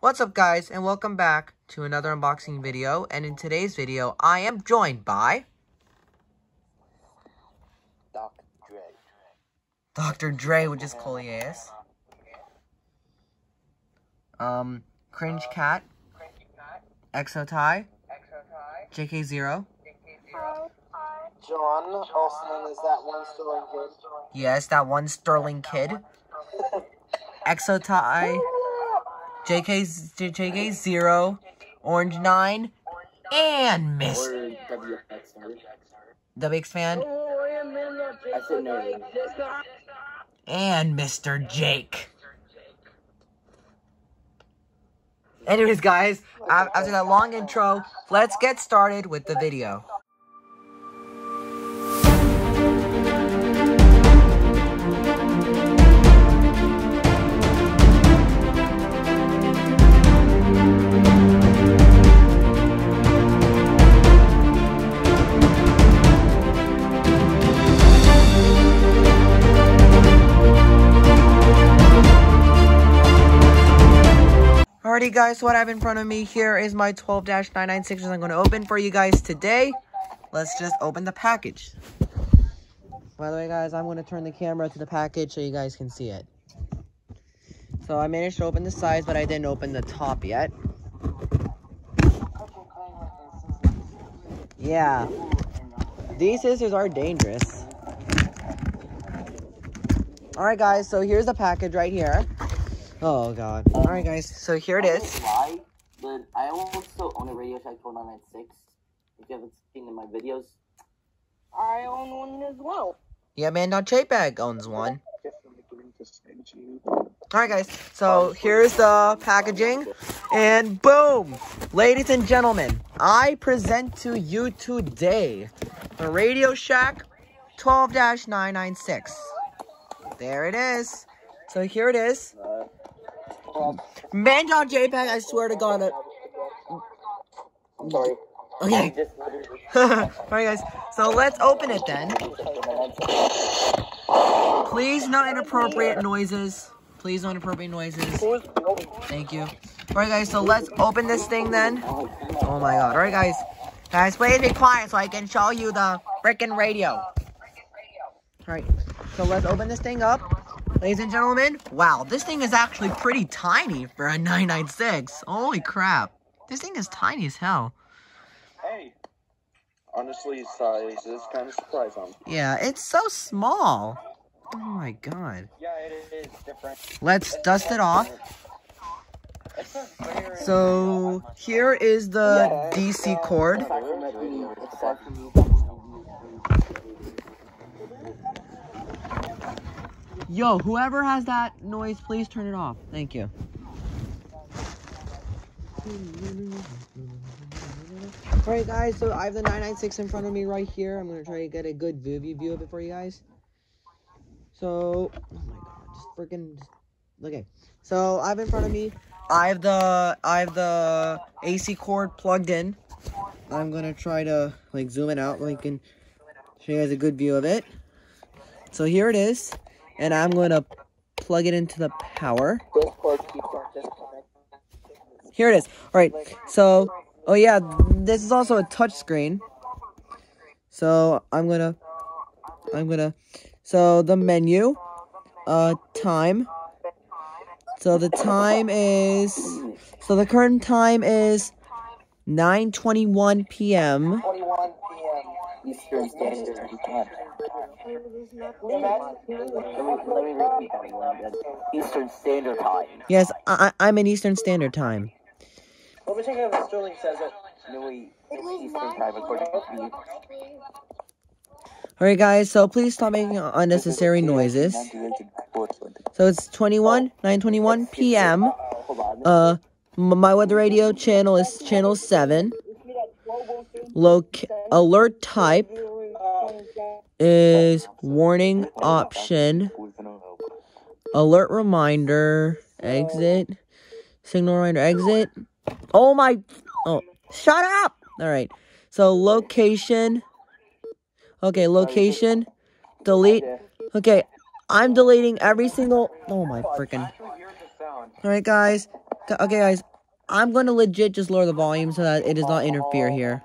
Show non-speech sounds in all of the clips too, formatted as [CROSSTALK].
What's up guys and welcome back to another unboxing video and in today's video I am joined by Dr. Dre. Dr. Dre which is Colias um Cringe Cat Exotai JK0 John, also known as that one story kid. Yes that one Sterling Kid [LAUGHS] Exotai JK JK0 Orange 9 and Miss WX. the big fan I said no. and Mr. Jake. Anyways, guys, after that long intro, let's get started with the video. Alrighty, guys, so what I have in front of me here is my 12-996 I'm going to open for you guys today. Let's just open the package. By the way, guys, I'm going to turn the camera to the package so you guys can see it. So I managed to open the sides, but I didn't open the top yet. Yeah. These scissors are dangerous. Alright, guys, so here's the package right here. Oh, God. Alright, guys, so here it is. Why? But I also own a Radio Shack 4996. If you haven't seen in my videos. I own one as well. Yeah, man, now JPEG owns one. Alright, guys, so here's the packaging. And boom! Ladies and gentlemen, I present to you today the Radio Shack 12 996. There it is. So here it is. Man down JPEG, I swear to God. it- I'm sorry. Okay. [LAUGHS] [LAUGHS] Alright, guys, so let's open it then. Please, no inappropriate noises. Please, no inappropriate noises. Thank you. Alright, guys, so let's open this thing then. Oh my god. Alright, guys. Guys, please be quiet so I can show you the freaking radio. Alright, so let's open this thing up. Ladies and gentlemen, wow, this thing is actually pretty tiny for a 996. Holy crap. This thing is tiny as hell. Hey. Honestly, size is kind of surprising. Yeah, it's so small. Oh my god. Yeah, it is different. Let's dust it off. It's So here is the DC uh, cord. Aside from that radio, aside from you. Yo, whoever has that noise, please turn it off. Thank you. Alright guys, so I have the 996 in front of me right here. I'm gonna try to get a good view view of it for you guys. So, oh my god, just freaking, okay. So I have in front of me, I have the, I have the AC cord plugged in. I'm gonna try to like zoom it out, like and show you guys a good view of it. So here it is, and I'm gonna plug it into the power. Here it is. All right. So, oh yeah, this is also a touch screen. So I'm gonna, I'm gonna, so the menu, uh, time. So the time is, so the current time is 9:21 p.m. 21 p.m. Eastern Standard Time. Let me, let me repeat that again. Eastern Standard Time. Yes, I, I- I'm in Eastern Standard Time. Let me check if Sterling says it. No, wait. It's Eastern Time according to. All right, guys. So please stop making unnecessary noises. So it's 21, 9:21 p.m. Uh, my weather radio channel is channel seven. Loc alert type is warning option. Alert reminder exit. Signal reminder exit. Oh my! Oh, shut up! All right. So location. Okay, location. Delete. Okay, I'm deleting every single. Oh my freaking. All right, guys. okay, guys, I'm gonna legit just lower the volume so that it does not interfere here.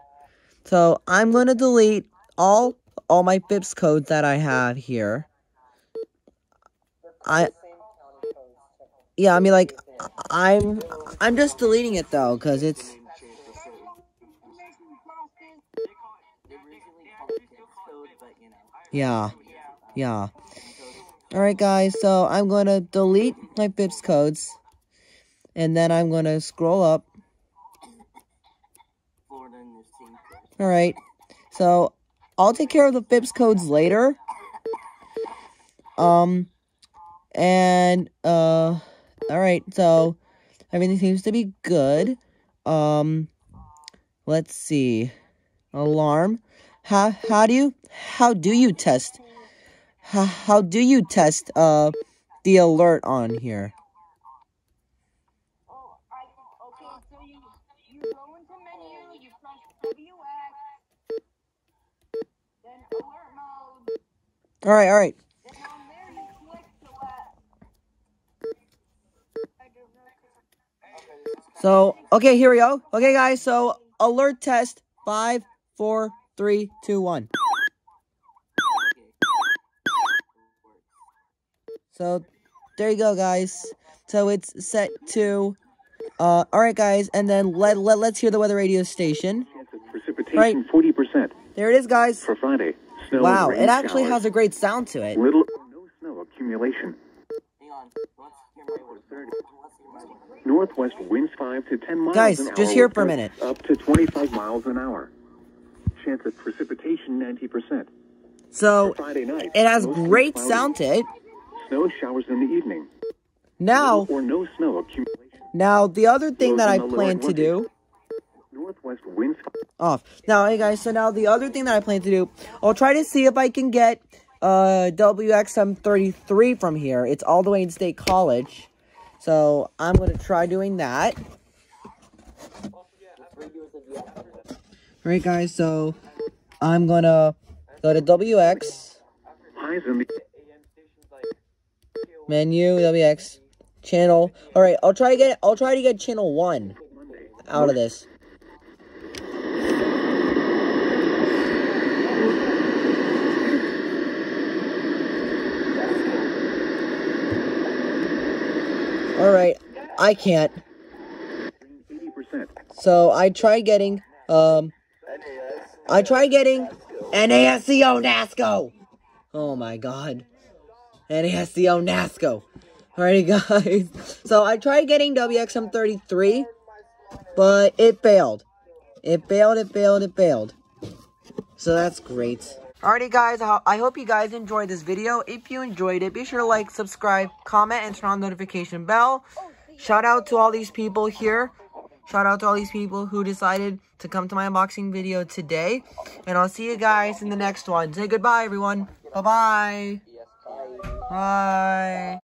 So I'm gonna delete all all my FIPS codes that I have here. I yeah, I mean like I'm I'm just deleting it though because it's to yeah yeah. All right, guys. So I'm gonna delete my FIPS codes, and then I'm gonna scroll up. All right. So I'll take care of the FIPS codes later. Um, and uh, all right. So everything seems to be good. Um, let's see. Alarm. How how do you how do you test? How, how do you test uh the alert on here? Oh, I okay. So you you go into menu, you press WX, then alert mode, All right, all right. then on there you click select. I don't know. So, okay, here we go. Okay, guys, so alert test five, four, three, two, one. So, there you go, guys. So it's set to, uh, all right, guys, and then let, let let's hear the weather radio station. Precipitation Right. 40% There it is, guys. for Friday. Snow Wow, it actually showers. has a great sound to it. little no snow accumulation. Hang on. Let's hear my word. Let's hear my word. Northwest winds 5 to 10 miles Guys, an hour. just hear for a minute. Up to 25 miles an hour. Chance of precipitation 90%. So Friday night. it has great cloudy. sound to it. Snow showers in the evening. Now, or no snow accumulation. now the other thing that I Lows plan to 20s. do. Northwest winds off. Now, hey guys, so now the other thing that I plan to do, I'll try to see if I can get uh WXM33 from here. It's all the way in State College. So, I'm going to try doing that. Alright guys, so I'm going to go to WX, menu, WX, channel. Alright, I'll try to get I'll try to get channel 1 out of this. Alright, I can't. So I tried getting, um, I tried getting NASCO NASCO. Oh my god. NASCO NASCO. Alrighty [LAUGHS] guys. So I tried getting WXM33, but it failed. It failed, it failed, it failed. So that's great. Alrighty guys, I hope you guys enjoyed this video. If you enjoyed it, be sure to like, subscribe, comment, and turn on the notification bell. Shout out to all these people here. Shout out to all these people who decided to come to my unboxing video today. And I'll see you guys in the next one. Say goodbye, everyone. Bye-bye. Bye.